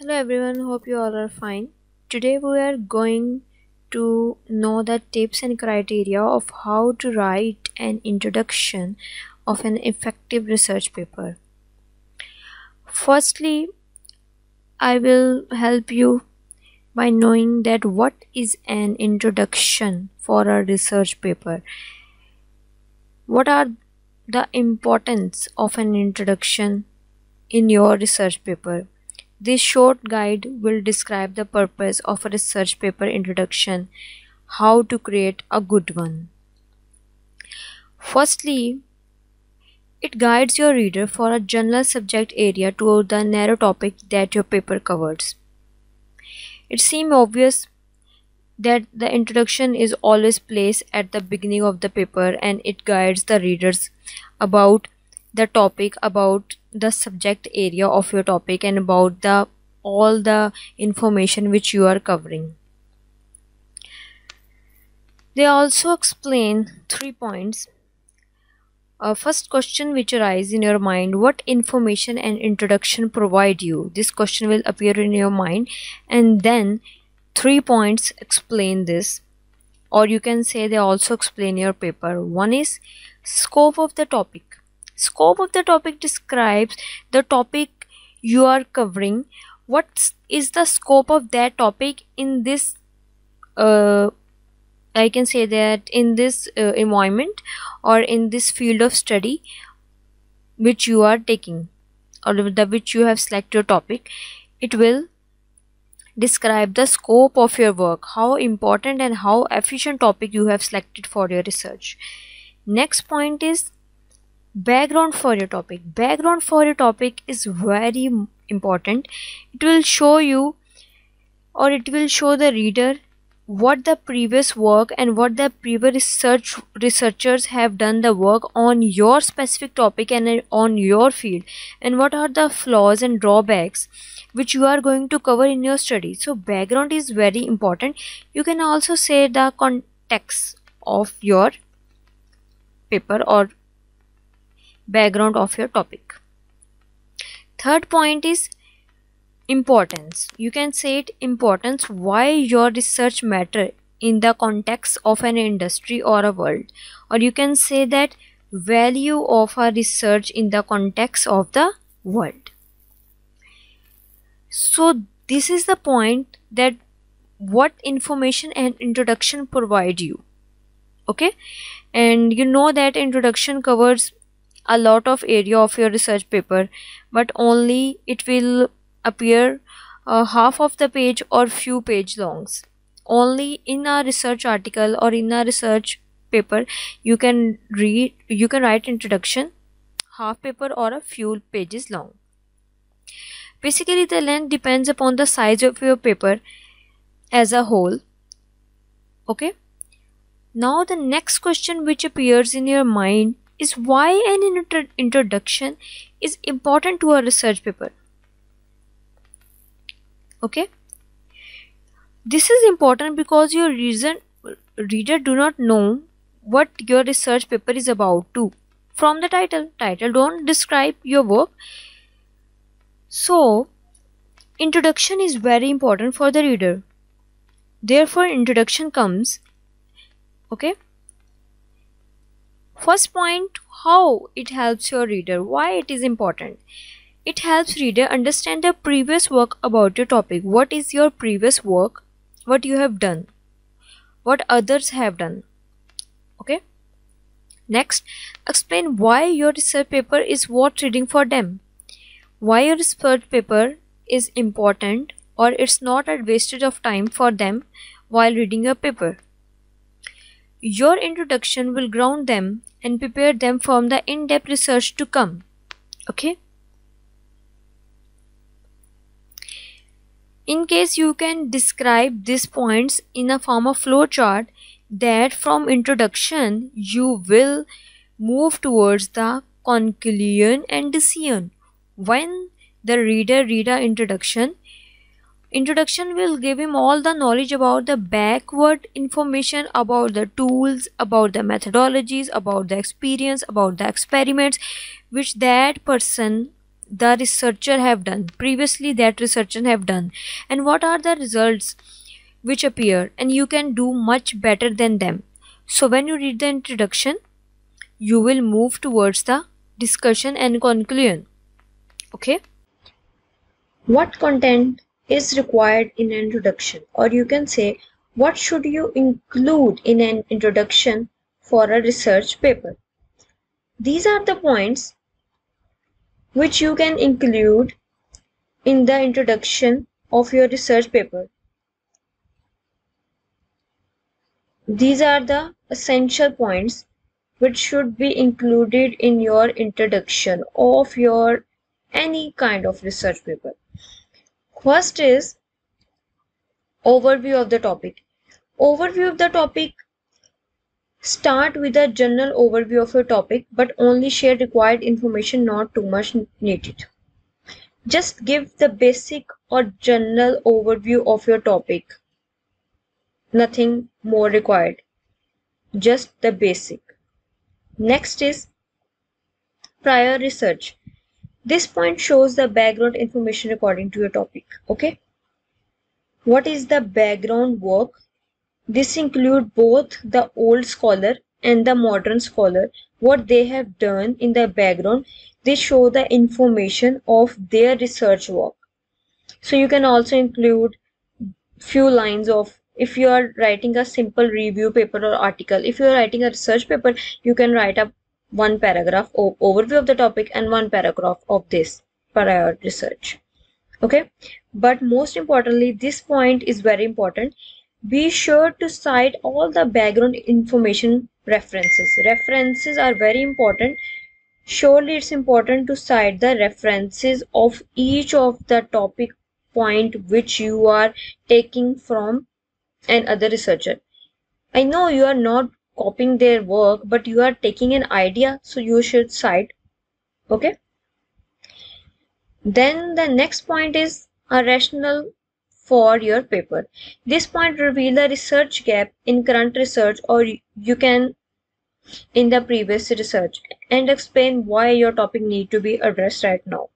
Hello everyone, hope you all are fine. Today we are going to know the tips and criteria of how to write an introduction of an effective research paper. Firstly, I will help you by knowing that what is an introduction for a research paper. What are the importance of an introduction in your research paper? This short guide will describe the purpose of a research paper introduction, how to create a good one. Firstly, it guides your reader for a general subject area to the narrow topic that your paper covers. It seems obvious that the introduction is always placed at the beginning of the paper and it guides the readers about the topic about the subject area of your topic and about the all the information which you are covering. They also explain three points. Uh, first question which arise in your mind what information and introduction provide you? This question will appear in your mind. And then three points explain this. Or you can say they also explain your paper. One is scope of the topic scope of the topic describes the topic you are covering. What is the scope of that topic in this uh, i can say that in this uh, environment or in this field of study which you are taking or the which you have selected your topic? It will describe the scope of your work how important and how efficient topic you have selected for your research. Next point is background for your topic. Background for your topic is very important. It will show you or it will show the reader what the previous work and what the previous research researchers have done the work on your specific topic and on your field. And what are the flaws and drawbacks which you are going to cover in your study. So background is very important. You can also say the context of your paper or background of your topic. Third point is importance. You can say it importance why your research matter in the context of an industry or a world. Or you can say that value of a research in the context of the world. So this is the point that what information and introduction provide you. Okay? And you know that introduction covers a lot of area of your research paper but only it will appear uh, half of the page or few page longs. Only in a research article or in a research paper you can read you can write introduction half paper or a few pages long. Basically the length depends upon the size of your paper as a whole. Okay? Now the next question which appears in your mind is why an intro introduction is important to a research paper. Okay? This is important because your reason reader do not know what your research paper is about to. From the title title don't describe your work. So introduction is very important for the reader. Therefore introduction comes. Okay First point how it helps your reader, why it is important. It helps reader understand the previous work about your topic. What is your previous work? What you have done? What others have done? Okay. Next, explain why your research paper is worth reading for them. Why your research paper is important or it's not a wastage of time for them while reading your paper. Your introduction will ground them and prepare them for the in-depth research to come. Okay? In case you can describe these points in a form of flowchart that from introduction you will move towards the conclusion and decision. When the reader read introduction, Introduction will give him all the knowledge about the backward information about the tools, about the methodologies, about the experience, about the experiments which that person the researcher have done. Previously that researcher have done. And what are the results which appear? And you can do much better than them. So when you read the introduction you will move towards the discussion and conclusion. Okay? What content is required in an introduction or you can say what should you include in an introduction for a research paper these are the points which you can include in the introduction of your research paper. These are the essential points which should be included in your introduction of your any kind of research paper. First is overview of the topic. Overview of the topic Start with a general overview of your topic, but only share required information, not too much needed. Just give the basic or general overview of your topic. Nothing more required. Just the basic. Next is prior research. This point shows the background information according to your topic. Okay. What is the background work this include both the old scholar and the modern scholar. What they have done in the background, they show the information of their research work. So you can also include few lines of if you are writing a simple review paper or article if you are writing a research paper you can write up one paragraph overview of the topic and one paragraph of this prior research okay but most importantly this point is very important be sure to cite all the background information references. References are very important. Surely it's important to cite the references of each of the topic point which you are taking from another researcher. I know you are not copying their work, but you are taking an idea, so you should cite. Okay. Then the next point is a rational for your paper. This point reveal a research gap in current research or you can in the previous research and explain why your topic need to be addressed right now.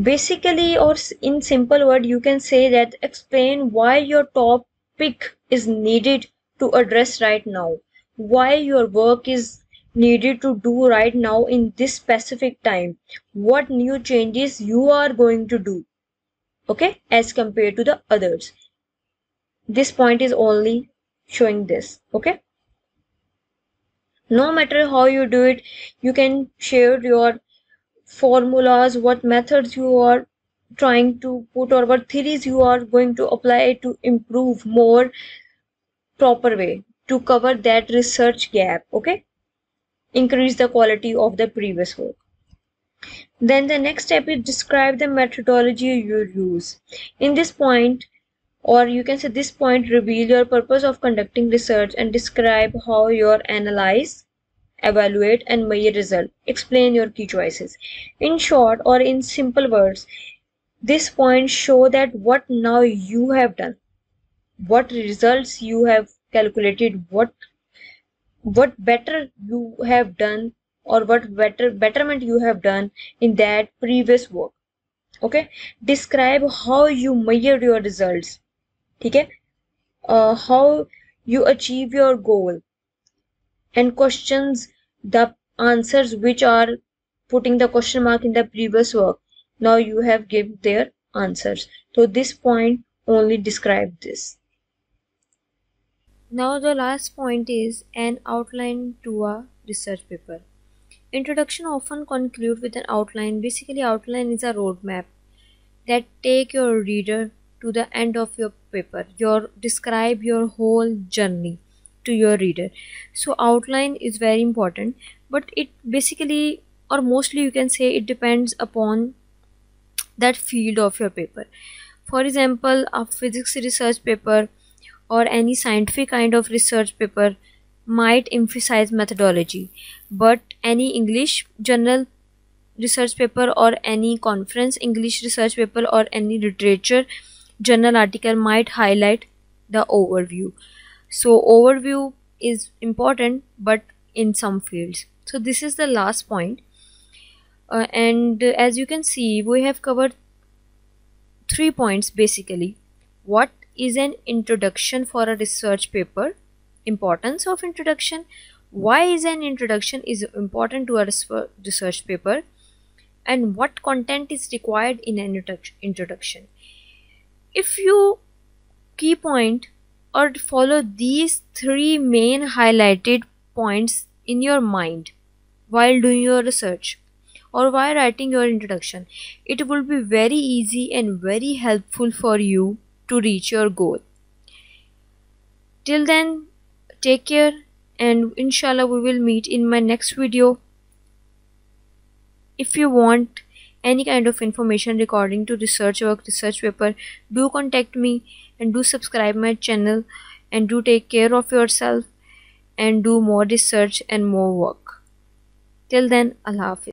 Basically or in simple word you can say that explain why your topic is needed to address right now. Why your work is needed to do right now in this specific time. What new changes you are going to do okay as compared to the others this point is only showing this okay no matter how you do it you can share your formulas what methods you are trying to put or what theories you are going to apply to improve more proper way to cover that research gap okay increase the quality of the previous work then the next step is describe the methodology you use. In this point, or you can say this point reveal your purpose of conducting research and describe how you analyze, evaluate and measure result. Explain your key choices. In short or in simple words, this point show that what now you have done, what results you have calculated, what what better you have done or what better betterment you have done in that previous work. Okay? Describe how you measure your results. Okay? Uh, how you achieve your goal. And questions the answers which are putting the question mark in the previous work. Now you have give their answers. So this point only describe this now the last point is an outline to a research paper Introduction often conclude with an outline. Basically, outline is a roadmap that take your reader to the end of your paper. Your describe your whole journey to your reader. So outline is very important, but it basically or mostly you can say it depends upon that field of your paper. For example, a physics research paper or any scientific kind of research paper might emphasize methodology, but any English journal research paper or any conference English research paper or any literature journal article might highlight the overview. So overview is important but in some fields. So this is the last point. uh, and as you can see we have covered three points basically what is an introduction for a research paper. Importance of introduction. Why is an introduction is important to a research paper? And what content is required in an introduction? If you key point or follow these three main highlighted points in your mind while doing your research or while writing your introduction it will be very easy and very helpful for you to reach your goal. Till then take care and inshallah we will meet in my next video. If you want any kind of information regarding to research work research paper do contact me and do subscribe my channel and do take care of yourself and do more research and more work. Till then allah hafiz